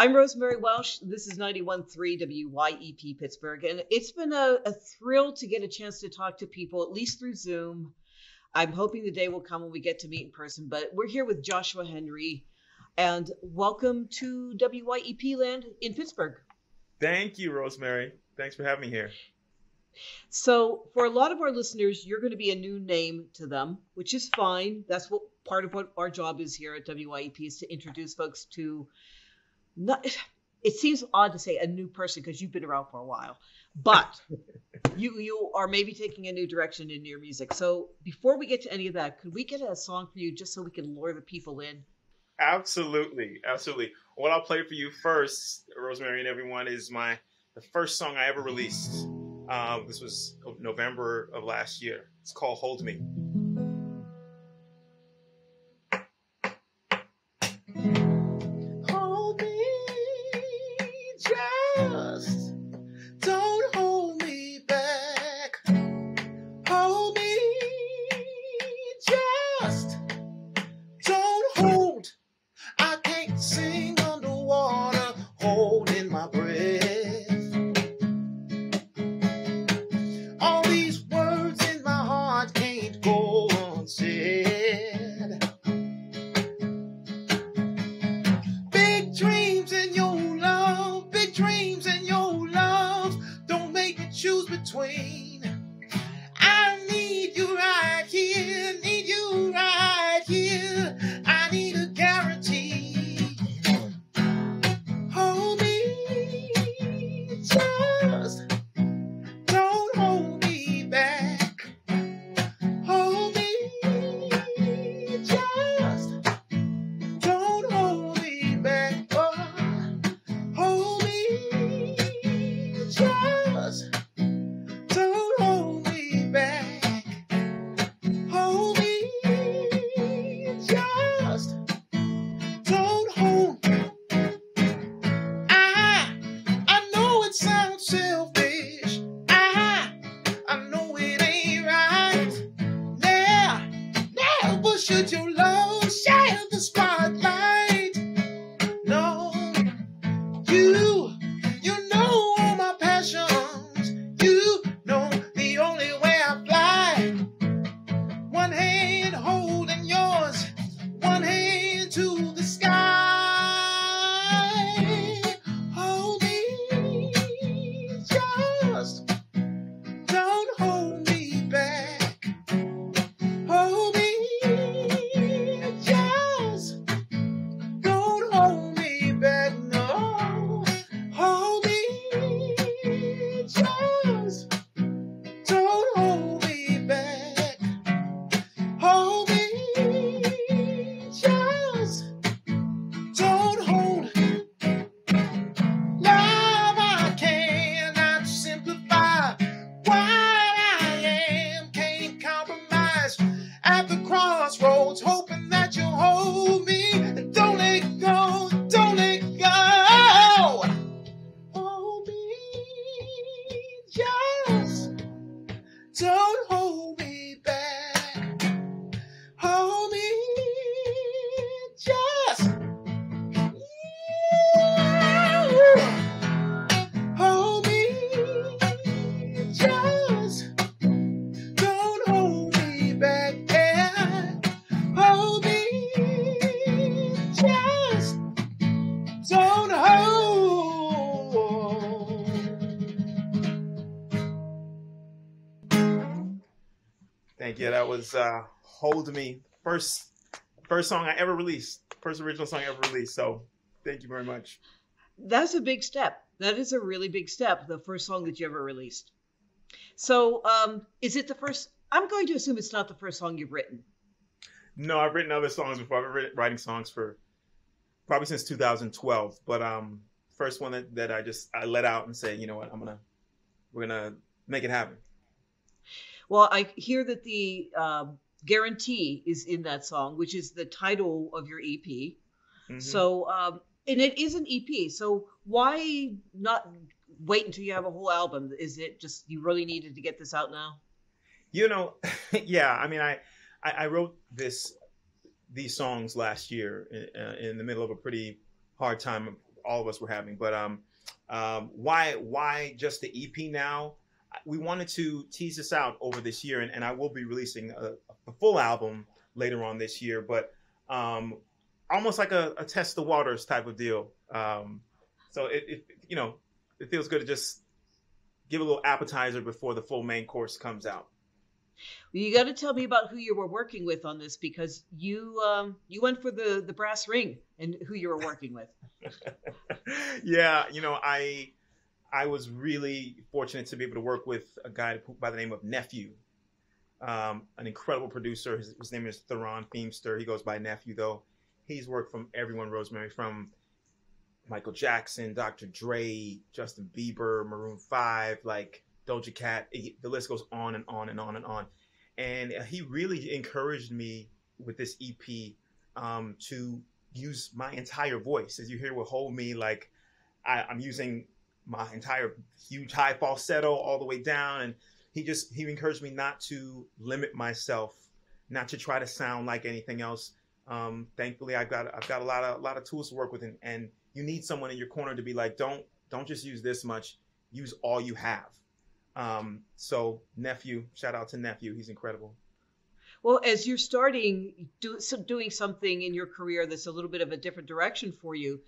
I'm Rosemary Welsch. This is 91.3 WYEP Pittsburgh. And it's been a, a, thrill to get a chance to talk to people, at least through Zoom. I'm hoping the day will come when we get to meet in person. But we're here with Joshua Henry. And welcome to WYEP land in Pittsburgh. Thank you, Rosemary. Thanks for having me here. So, for a lot of our listeners, you're going to be a new name to them, which is fine. That's what part of what our job is here at WYEP is to introduce folks to not it seems odd to say a new person because you've been around for a while but you you are maybe taking a new direction in your music. So before we get to any of that could we get a song for you just so we can lure the people in? Absolutely absolutely. What i'll play for you first rosemary and everyone is my the first song i ever released uh, this was november of last year. It's called hold me dreams and your love. Don't make me choose between. Yeah, that was uh, "Hold Me." First, first song I ever released. First original song I ever released. So, thank you very much. That's a big step. That is a really big step. The first song that you ever released. So, um, is it the first? I'm going to assume it's not the first song you've written. No, I've written other songs before. I've been writing songs for probably since 2012. But um, first one that, that I just I let out and say, you know what, I'm gonna we're gonna make it happen. Well, I hear that the um, guarantee is in that song, which is the title of your EP. Mm-hmm. So, um, and it is an EP. So why not wait until you have a whole album? Is it just you really needed to get this out now? You know, yeah. I mean, I, I, I wrote this these songs last year in, uh, in, the middle of a pretty hard time all of us were having. But um, um, why why just the EP now? We wanted to tease this out over this year, and, and I will be releasing a, a full album later on this year. But um, almost like a, a, test the waters type of deal. Um, so it, it, you know, it feels good to just give a little appetizer before the full main course comes out. Well, you got to tell me about who you were working with on this because you um, you went for the the brass ring and who you were working with. yeah, you know, I I was really fortunate to be able to work with a guy by the name of Neff-U, um, an incredible producer. His, his name is Theron Feemster. He goes by Neff-U though. He's worked from everyone, Rosemary, from Michael Jackson, Dr. Dre, Justin Bieber, Maroon Five, like Doja Cat. the list goes on and on and on and on. And he really encouraged me with this EP um, to use my entire voice. As you hear with Hold Me, like I, I'm using my entire huge high falsetto all the way down. And he just, he encouraged me not to limit myself, not to try to sound like anything else. Um, thankfully, I've got, I've got a lot of, a lot of tools to work with and, and you need someone in your corner to be like, don't, don't just use this much, use all you have. Um, so Neff-U, shout out to Neff-U, he's incredible. Well, as you're starting do, so doing something in your career that's a little bit of a different direction for you,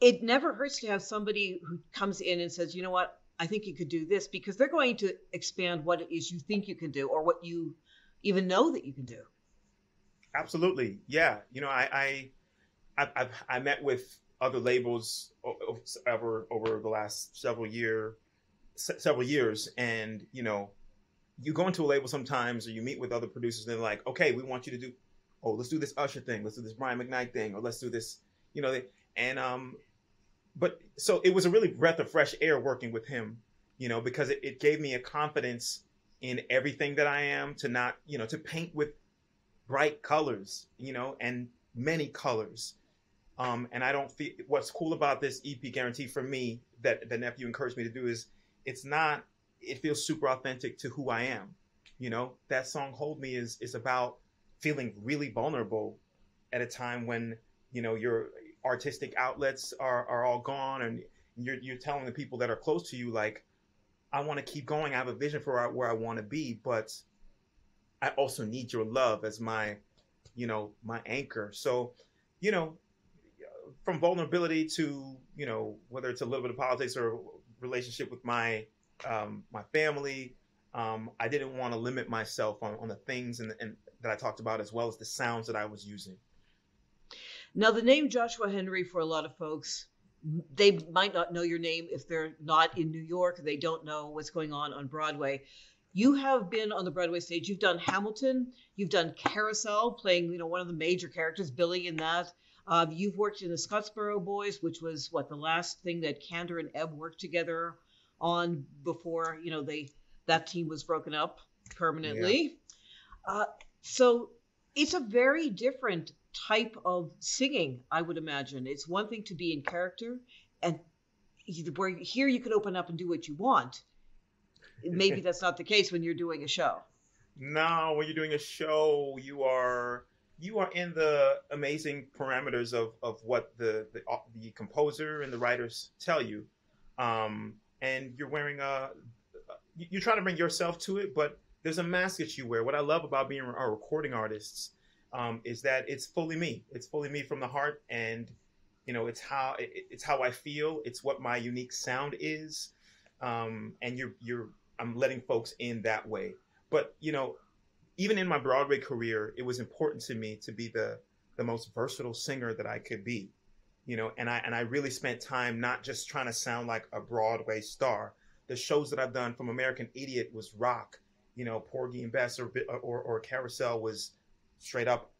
it never hurts to have somebody who comes in and says, you know what, I think you could do this because they're going to expand what it is you think you can do or what you even know that you can do. Absolutely, yeah. You know, I I I, I met with other labels over over the last several year several years, and you know, you go into a label sometimes, or you meet with other producers, and they're like, "Okay, we want you to do, oh, let's do this Usher thing, let's do this Brian McKnight thing, or let's do this," you know, and um, but so it was a really breath of fresh air working with him, you know, because it, it gave me a confidence in everything that I am to not, you know, to paint with bright colors, you know, and many colors. Um, and I don't feel what's cool about this EP guarantee for me that the Neff-U encouraged me to do is it's not it feels super authentic to who I am. You know, that song Hold Me is is about feeling really vulnerable at a time when, you know, your artistic outlets are, are all gone and you're you're telling the people that are close to you like I want to keep going. I have a vision for where I want to be, but I also need your love as my, you know, my anchor. So, you know, from vulnerability to, you know, whether it's a little bit of politics or relationship with my um, my family. Um, I didn't want to limit myself on, on the things and, and that I talked about as well as the sounds that I was using. Now, the name Joshua Henry for a lot of folks, they might not know your name if they're not in New York. They don't know what's going on on Broadway. You have been on the Broadway stage. You've done Hamilton. You've done Carousel, playing you know one of the major characters, Billy, in that. Um, you've worked in the Scottsboro Boys, which was what the last thing that Kander and Ebb worked together on before you know they that team was broken up permanently. Yeah. Uh, so it's a very different type of singing, I would imagine. It's one thing to be in character, and where here you can open up and do what you want. Maybe that's not the case when you're doing a show. No, when you're doing a show, you are you are in the amazing parameters of, of what the, the, uh, the composer and the writers tell you. Um, and you're wearing a, you're trying to bring yourself to it, but there's a mask that you wear. What I love about being a recording artist um, is that it's fully me. It's fully me from the heart, and you know, it's how it, it's how I feel. It's what my unique sound is, um, and you're you're I'm letting folks in that way. But you know, even in my Broadway career, it was important to me to be the the most versatile singer that I could be. You know, and I and I really spent time not just trying to sound like a Broadway star. The shows that I've done from American Idiot was rock. You know, Porgy and Bess or or, or Carousel was straight up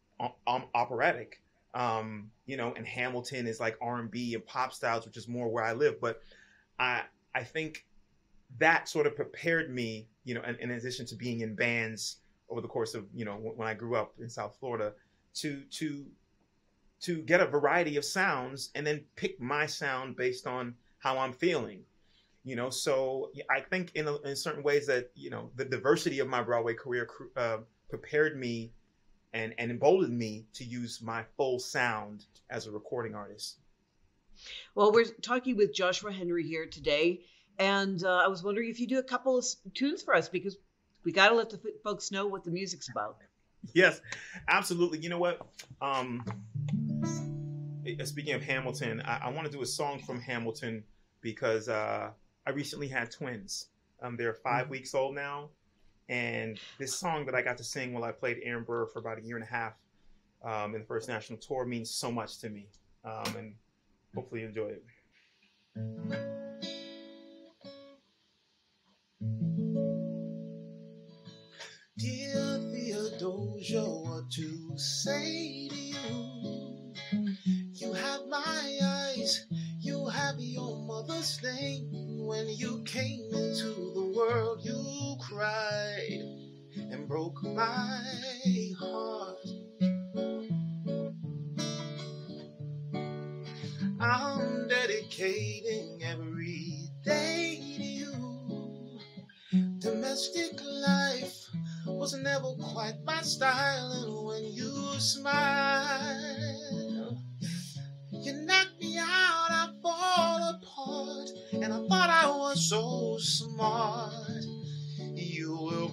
um, operatic. Um, you know, and Hamilton is like R and B and pop styles, which is more where I live. But I I think that sort of prepared me, you know, in, in addition to being in bands over the course of you know when I grew up in South Florida to to to get a variety of sounds and then pick my sound based on how I'm feeling. You know, so I think in, a, in certain ways that you know the diversity of my Broadway career uh, prepared me and and emboldened me to use my full sound as a recording artist. Well, we're talking with Joshua Henry here today, and uh, I was wondering if you do a couple of tunes for us because we got to let the folks know what the music's about. Yes, absolutely. You know what? Um, eh, speaking of Hamilton, I, I want to do a song from Hamilton because uh, I recently had twins. Um, they're 5 mm-hmm. weeks old now, and this song that I got to sing while I played Aaron Burr for about a year and a half um, in the first national tour means so much to me, um, and hopefully you enjoy it. Dear Theodosia, what to say to you? You have my eyes, you have your mother's name. When you came into the world, you cried and broke my heart. I'm dedicating every day to you. Domestic life was never quite my style, and when you smile, you knock me out, I fall apart, and I thought I was so smart.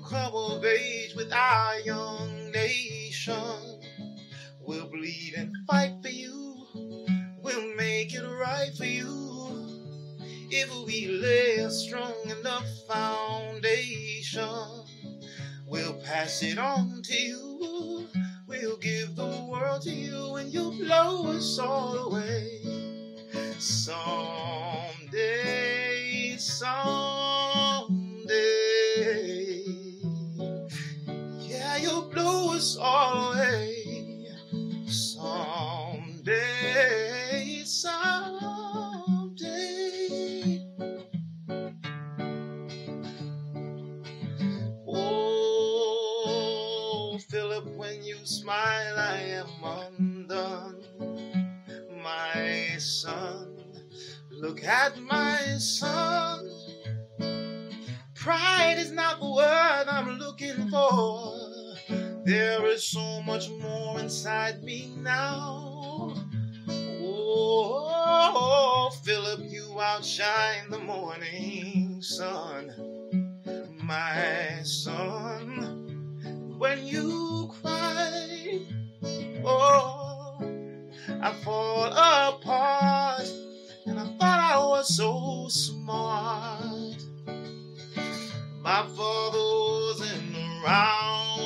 Come of age with our young nation. We'll bleed and fight for you We'll make it right for you if we lay a strong enough foundation. We'll pass it on to you. We'll give the world to you, and you'll blow us all away. Someday, someday, you'll blow us all away. Oh, smile, I am undone. My son, look at my My father wasn't around.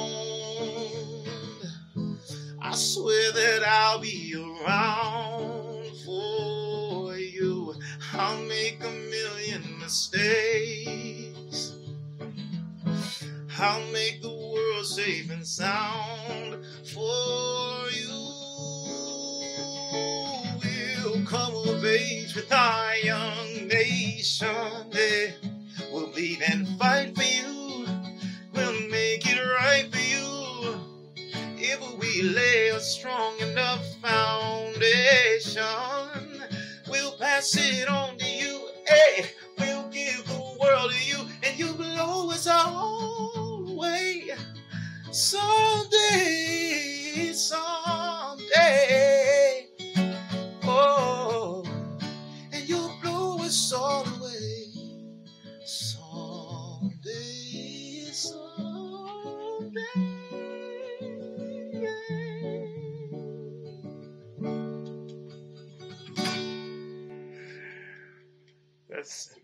I swear that I'll be around for you. I'll make a million mistakes. I'll make the world safe and sound for you. We'll come of age with our young nation. Foundation, we'll pass it on to you. Hey, we'll give the world to you, and you blow us all away.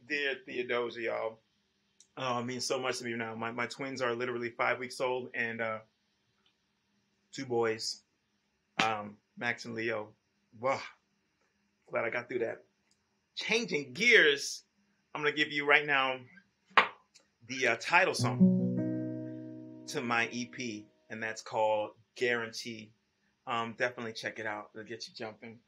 Dear Theodosia, y'all. Oh, it means so much to me now. My, my twins are literally five weeks old and uh, two boys, um, Max and Leo. Wow, glad I got through that. Changing gears, I'm gonna give you right now the uh, title song to my EP, and that's called Guarantee. Um, definitely check it out. It'll get you jumping.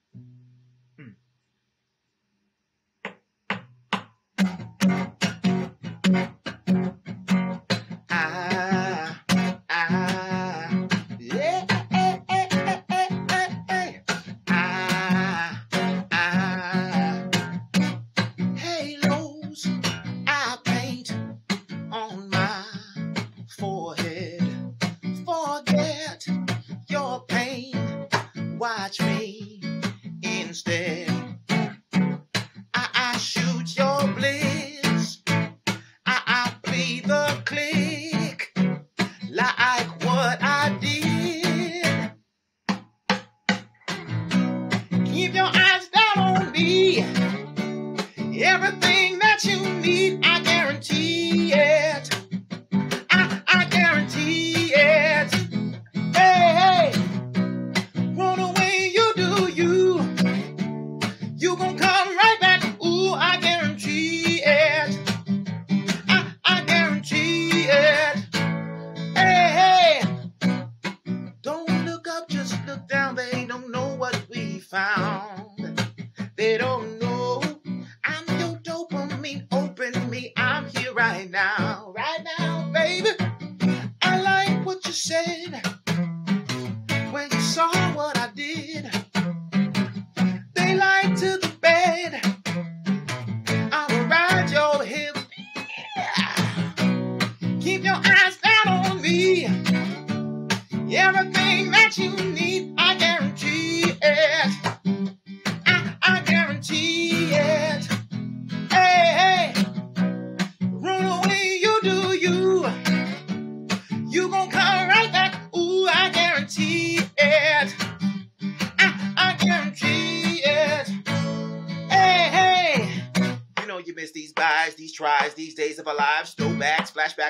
Mm-hmm.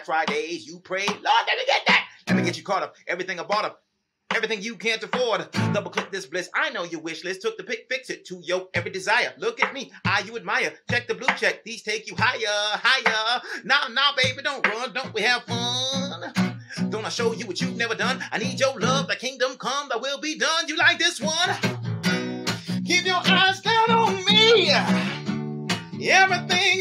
Fridays. You pray, Lord, let me get that. Let me get you caught up. Everything I bought up. Everything you can't afford. Double click this bliss. I know your wish list. Took the pick, fix it to your every desire. Look at me. I you admire. Check the blue check. These take you higher, higher. Now, now, baby, don't run. Don't we have fun? Don't I show you what you've never done? I need your love. The kingdom come. That will be done. You like this one? Keep your eyes down on me. Everything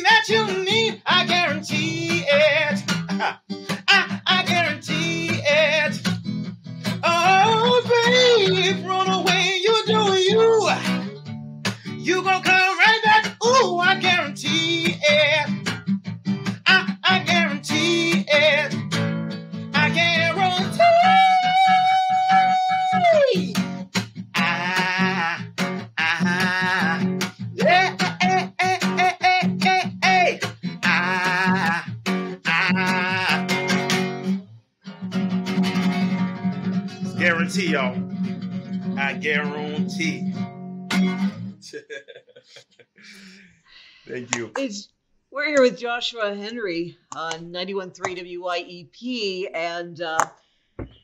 that you need, I guarantee it. I, I guarantee it. Oh, babe, Thank you. It's we're here with Joshua Henry on 91.3 WYEP, and uh,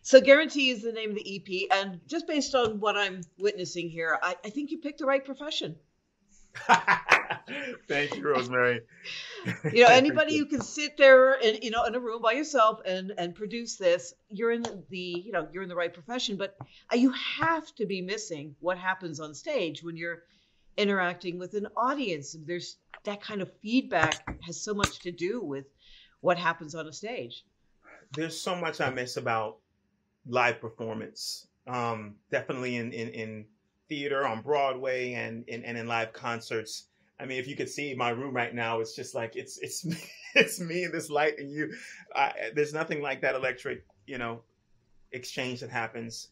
so Guarantee is the name of the EP. And just based on what I'm witnessing here, I, I think you picked the right profession. Thank you, Rosemary. You know, anybody who can sit there and you know in a room by yourself and and produce this, you're in the you know you're in the right profession. But uh, you have to be missing what happens on stage when you're interacting with an audience. There's that kind of feedback has so much to do with what happens on a stage. There's so much I miss about live performance. Um, definitely in, in, in theater, on Broadway, and, and, and in live concerts. I mean, if you could see my room right now, it's just like it's it's me, it's me and this light and you. I, there's nothing like that electric, you know, exchange that happens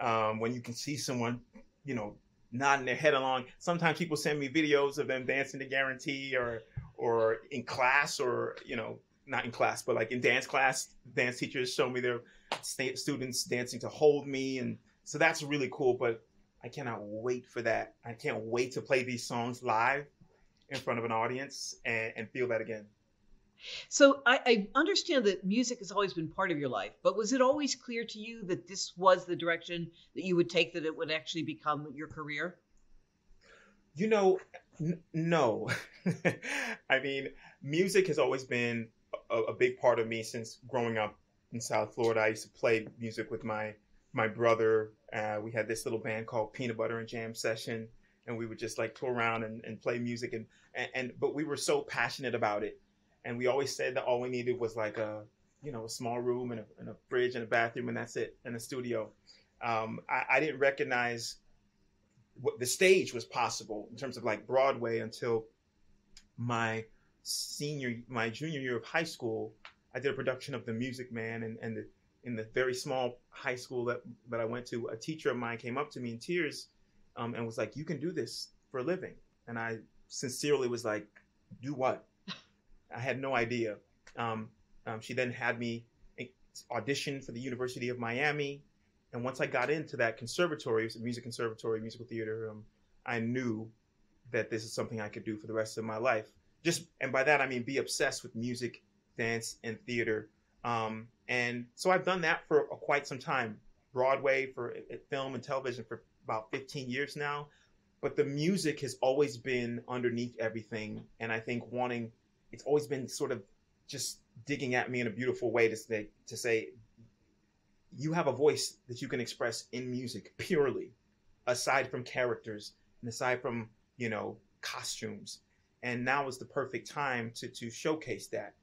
um, when you can see someone, you know, nodding their head along. Sometimes people send me videos of them dancing to Guarantee, or or in class, or you know, not in class, but like in dance class, dance teachers show me their students dancing to Hold Me, and so that's really cool. But I cannot wait for that. I can't wait to play these songs live in front of an audience and, and feel that again. So I, I understand that music has always been part of your life, but was it always clear to you that this was the direction that you would take, that it would actually become your career? You know, n- no. I mean, music has always been a, a big part of me since growing up in South Florida. I used to play music with my my brother. Uh, we had this little band called Peanut Butter and Jam Session, and we would just like tour around and, and play music. And, and and but we were so passionate about it, and we always said that all we needed was like a you know a small room and a, and a fridge and a bathroom, and that's it, and a studio. Um, I, I didn't recognize what the stage was possible in terms of like Broadway until my senior, my junior year of high school. I did a production of The Music Man, and and the, in the very small high school that that I went to, a teacher of mine came up to me in tears, um, and was like, "You can do this for a living." And I sincerely was like, "Do what?" I had no idea. Um, um, she then had me audition for the University of Miami. And once I got into that conservatory, it a music conservatory, musical theater, um, I knew that this is something I could do for the rest of my life. Just and by that I mean be obsessed with music, dance, and theater. Um, and so I've done that for quite some time. Broadway for uh, film and television for about 15 years now. But the music has always been underneath everything, and I think wanting it's always been sort of just digging at me in a beautiful way to say to say you have a voice that you can express in music purely aside from characters and aside from you know costumes. And now is the perfect time to to showcase that.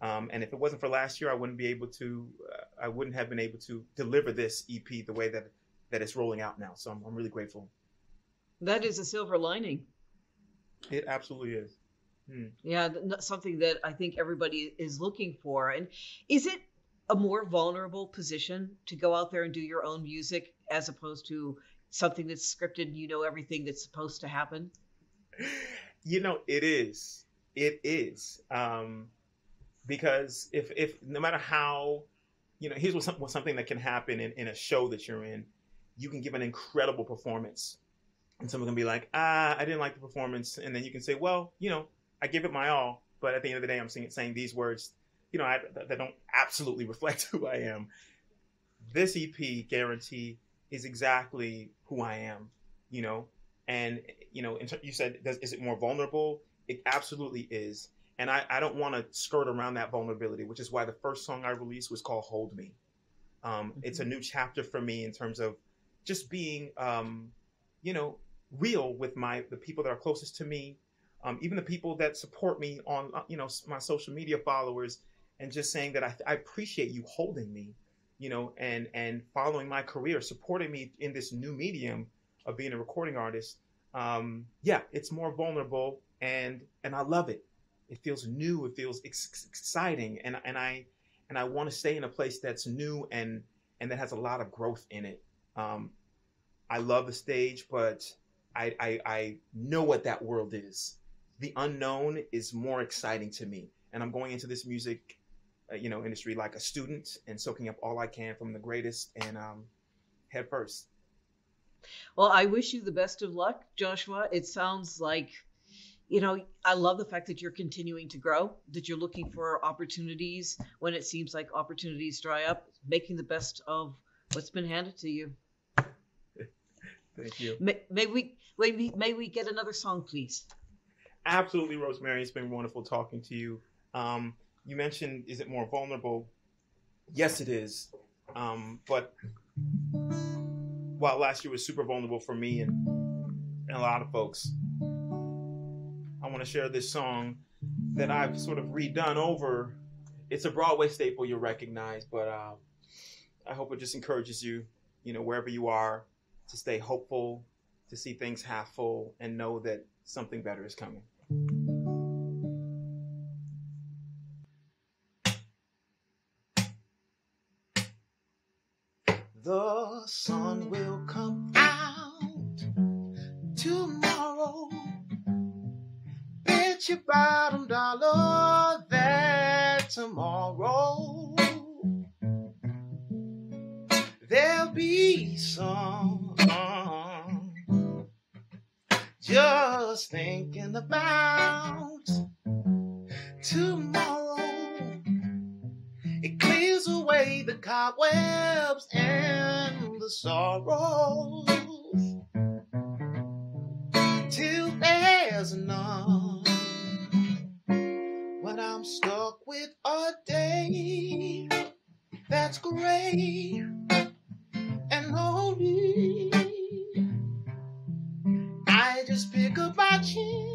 Um, and if it wasn't for last year i wouldn't be able to uh, i wouldn't have been able to deliver this ep the way that that it's rolling out now. So i'm, I'm really grateful. That is a silver lining. it absolutely is Hmm. Yeah, something that I think everybody is looking for. And is it a more vulnerable position to go out there and do your own music as opposed to something that's scripted and you know everything that's supposed to happen? you know it is it is um because if if no matter how you know here's what, some, what something that can happen in, in a show that you're in you can give an incredible performance and someone can be like ah i didn't like the performance and then you can say well you know i give it my all but at the end of the day, I'm saying, saying these words, you know, I, that don't absolutely reflect who I am. This EP, Guarantee, is exactly who I am, you know. And you know, you said, does, is it more vulnerable? It absolutely is. And I, I don't want to skirt around that vulnerability, which is why the first song I released was called Hold Me. Um, mm-hmm. It's a new chapter for me in terms of just being, um, you know, real with my the people that are closest to me, um, even the people that support me on, uh, you know, my social media followers, and just saying that I, I appreciate you holding me, you know, and and following my career, supporting me in this new medium of being a recording artist. Um, yeah, it's more vulnerable, and and I love it. It feels new. It feels ex- exciting, and and I and I want to stay in a place that's new and and that has a lot of growth in it. Um, I love the stage, but I, I, I know what that world is. The unknown is more exciting to me, and I'm going into this music, uh, you know, industry like a student and soaking up all I can from the greatest and um, head first. Well, I wish you the best of luck, Joshua. It sounds like you know, I love the fact that you're continuing to grow, that you're looking for opportunities when it seems like opportunities dry up, making the best of what's been handed to you. Thank you. May, may we may we may we get another song, please? Absolutely, Rosemary. It's been wonderful talking to you. Um, you mentioned, is it more vulnerable? Yes, it is. Um, but while last year was super vulnerable for me and, and a lot of folks, I want to share this song that I've sort of redone over. It's a Broadway staple you'll recognize, but uh, I hope it just encourages you, you know, wherever you are, to stay hopeful, to see things half full, and know that something better is coming. The sun will come out tomorrow Bet your bottom dollar that tomorrow there'll be some just thinking about tomorrow. It clears away the cobwebs and the sorrows. Till there's none. When I'm stuck with a day that's gray pick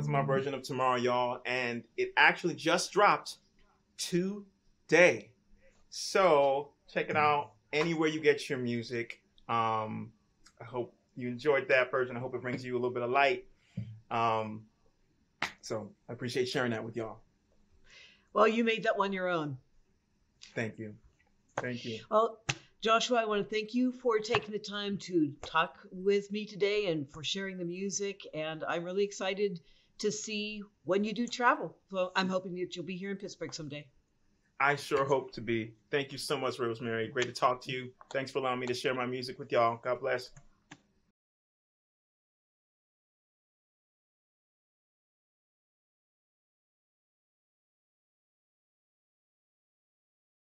That's my version of Tomorrow, y'all. And it actually just dropped today. So check it out anywhere you get your music. Um, I hope you enjoyed that version. I hope it brings you a little bit of light. Um, so I appreciate sharing that with y'all. Well, you made that one your own. Thank you. Thank you. Well, Joshua, I want to thank you for taking the time to talk with me today and for sharing the music. And I'm really excited to see when you do travel. So I'm hoping that you'll be here in Pittsburgh someday. I sure hope to be. Thank you so much, Rosemary. Great to talk to you. Thanks for allowing me to share my music with y'all. God bless.